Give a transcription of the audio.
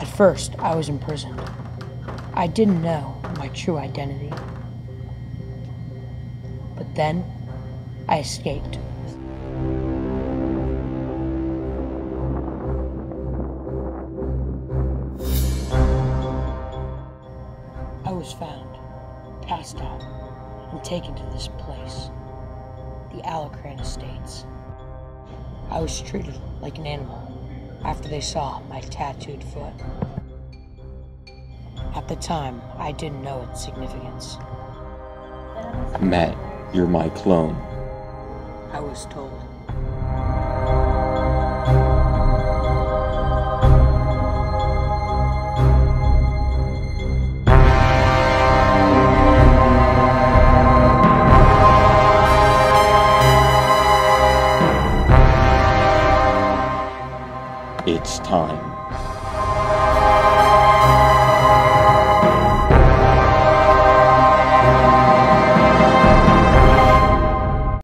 At first, I was imprisoned. I didn't know my true identity. But then, I escaped. I was found, passed out, and taken to this place, the Alacran Estates. I was treated like an animal after they saw my tattooed foot. At the time, I didn't know its significance. Matt, you're my clone. I was told It's time.